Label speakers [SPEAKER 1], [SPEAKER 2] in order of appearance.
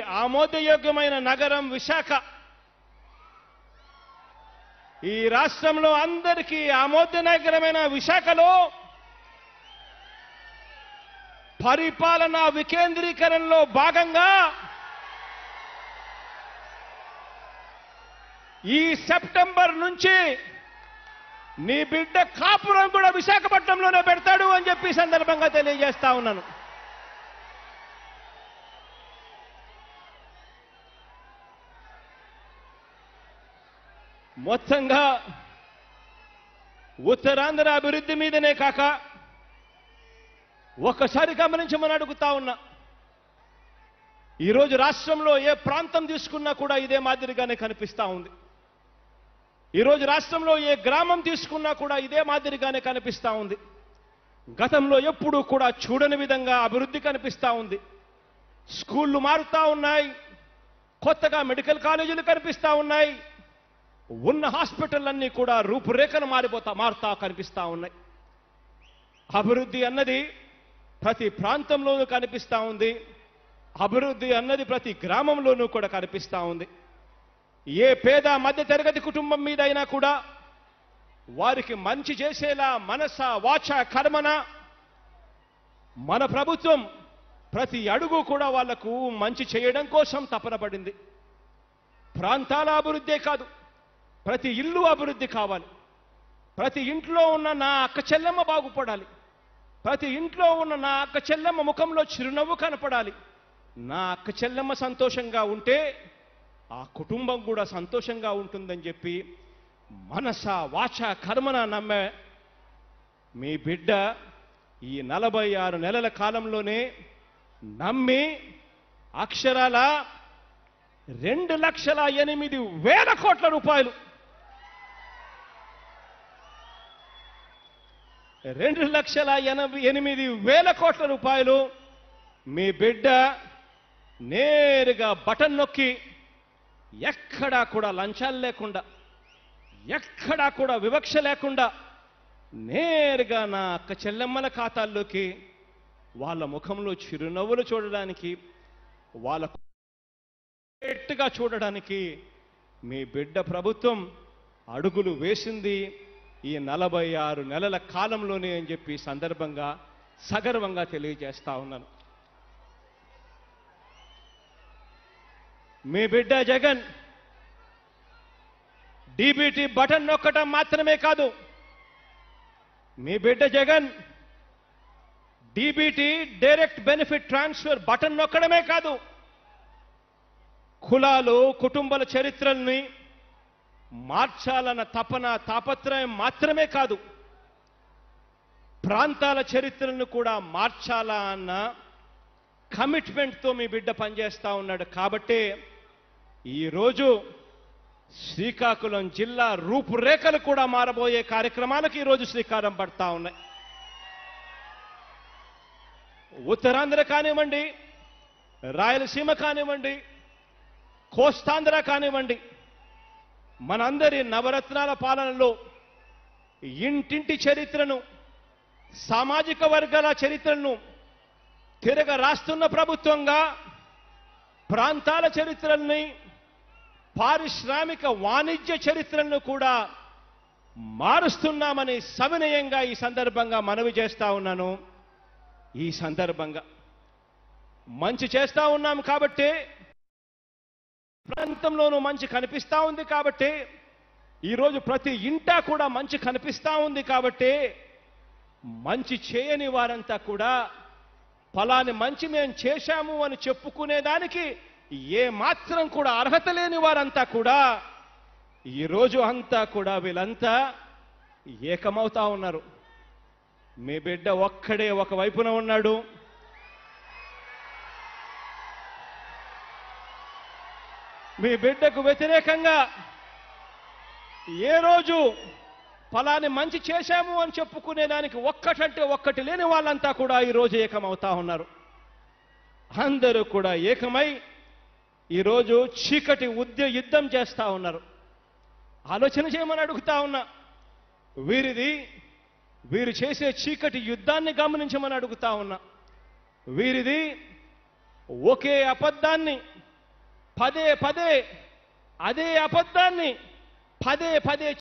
[SPEAKER 1] ఆమోదయోగ్యమైన నగరం విశాఖ. ఈ రాష్ట్రంలో అందరికీ ఆమోదనగరమైన విశాఖలో పరిపాలనా వికేంద్రీకరణలో భాగంగా ఈ సెప్టెంబర్ నుంచి నీ బిడ్డ కాపురం కూడా విశాఖపట్నంలోనే పెడతాడు అని చెప్పి సందర్భంగా తెలియజేస్తా ఉన్నాను. మొత్తంగా ఉత్తరాంధ్ర అభివృద్ధి మీదనే కాక ఒక్కసారి గమనించమని అడుగుతా ఉన్నా. ఈరోజు రాష్ట్రంలో ఏ ప్రాంతం తీసుకున్నా కూడా ఇదే మాదిరిగానే కనిపిస్తా ఉంది. ఈరోజు రాష్ట్రంలో ఏ గ్రామం తీసుకున్నా కూడా ఇదే మాదిరిగానే కనిపిస్తా ఉంది. గతంలో ఎప్పుడూ కూడా చూడని విధంగా అభివృద్ధి కనిపిస్తా ఉంది. స్కూళ్ళు మారుతా ఉన్నాయి. కొత్తగా మెడికల్ కాలేజీలు కనిపిస్తా ఉన్నాయి. ఉన్న హాస్పిటల్లన్నీ కూడా రూపురేఖలు మారిపోతా మారుతా కనిపిస్తా ఉన్నాయి. అభివృద్ధి అన్నది ప్రతి ప్రాంతంలోనూ కనిపిస్తా ఉంది. అభివృద్ధి అన్నది ప్రతి గ్రామంలోనూ కూడా కనిపిస్తా ఉంది. ఏ పేద మధ్య తరగతి కుటుంబం మీదైనా కూడా వారికి మంచి చేసేలా మనస వాచ కర్మన మన ప్రభుత్వం ప్రతి అడుగు కూడా వాళ్ళకు మంచి చేయడం కోసం తపన పడింది. ప్రాంతాల అభివృద్ధే కాదు. ప్రతి ఇల్లు అభివృద్ధి కావాలి. ప్రతి ఇంట్లో ఉన్న నా అక్క చెల్లెమ్మ బాగుపడాలి. ప్రతి ఇంట్లో ఉన్న నా అక్క చెల్లెమ్మ ముఖంలో చిరునవ్వు కనపడాలి. నా అక్క చెల్లెమ్మ సంతోషంగా ఉంటే ఆ కుటుంబం కూడా సంతోషంగా ఉంటుందని చెప్పి మనస వాచ కర్మన నమ్మే మీ బిడ్డ ఈ నలభై ఆరు నెలల కాలంలోనే నమ్మి అక్షరాల రెండు లక్షల ఎనిమిది వేల కోట్ల రూపాయలు రెండు లక్షల ఎనభై ఎనిమిది వేల కోట్ల రూపాయలు మీ బిడ్డ నేరుగా బటన్ నొక్కి ఎక్కడా కూడా లంచాలు లేకుండా ఎక్కడా కూడా వివక్ష లేకుండా నేరుగా నా అక్క చెల్లెమ్మల ఖాతాల్లోకి వాళ్ళ ముఖంలో చిరునవ్వులు చూడడానికి వాళ్ళ ఎట్టుగా చూడడానికి మీ బిడ్డ ప్రభుత్వం అడుగులు వేసింది. ఈ నలభై ఆరు నెలల కాలంలోనే అని చెప్పి సందర్భంగా సగర్వంగా తెలియజేస్తా ఉన్నాను. మీ బిడ్డ జగన్ డీబీటీ బటన్ నొక్కటం మాత్రమే కాదు మీ బిడ్డ Jagan DBT direct benefit transfer button నొక్కడమే కాదు కులాలు కుటుంబాల చరిత్రల్ని మార్చాలన్న తపన తాపత్రయం మాత్రమే కాదు. ప్రాంతాల చరిత్రను కూడా మార్చాలా అన్న కమిట్మెంట్తో మీ బిడ్డ పనిచేస్తూ ఉన్నాడు. కాబట్టే ఈరోజు శ్రీకాకుళం జిల్లా రూపురేఖలు కూడా మారబోయే కార్యక్రమాలకు ఈరోజు శ్రీకారం పడతా ఉన్నాయి. ఉత్తరాంధ్ర కానివ్వండి రాయలసీమ కానివ్వండి కోస్తాంధ్ర కానివ్వండి మనందరి నవరత్నాల పాలనలో ఇంటింటి చరిత్రను సామాజిక వర్గాల చరిత్రను తిరగ రాస్తున్న ప్రభుత్వంగా ప్రాంతాల చరిత్రల్ని పారిశ్రామిక వాణిజ్య చరిత్రలను కూడా మారుస్తున్నామని సవినయంగా ఈ సందర్భంగా మనవి చేస్తా ఉన్నాను. ఈ సందర్భంగా మంచి చేస్తా ఉన్నాం కాబట్టి ప్రాంతంలోనూ మంచి కనిపిస్తా ఉంది కాబట్టి ఈరోజు ప్రతి ఇంటా కూడా మంచి కనిపిస్తా ఉంది కాబట్టి మంచి చేయని వారంతా కూడా ఫలాని మంచి మేము చేశాము అని చెప్పుకునేదానికి ఏ మాత్రం కూడా అర్హత లేని వారంతా కూడా ఈరోజు అంతా కూడా వీళ్ళంతా ఏకమవుతా ఉన్నారు. మీ బిడ్డ ఒక్కడే ఒక వైపున ఉన్నాడు. మీ బిడ్డకు వ్యతిరేకంగా ఏ రోజు ఫలాని మంచి చేశాము అని చెప్పుకునేదానికి ఒక్కటంటే ఒక్కటి లేని వాళ్ళంతా కూడా ఈరోజు ఏకమవుతా ఉన్నారు. అందరూ కూడా ఏకమై ఈరోజు చీకటి ఉద్య యుద్ధం చేస్తూ ఉన్నారు. ఆలోచన చేయమని అడుగుతా ఉన్నా. వీరిది వీరు చేసే చీకటి యుద్ధాన్ని గమనించమని అడుగుతా ఉన్నా. వీరిది ఒకే అబద్ధాన్ని పదే పదే అదే అబద్ధాన్ని పదే పదే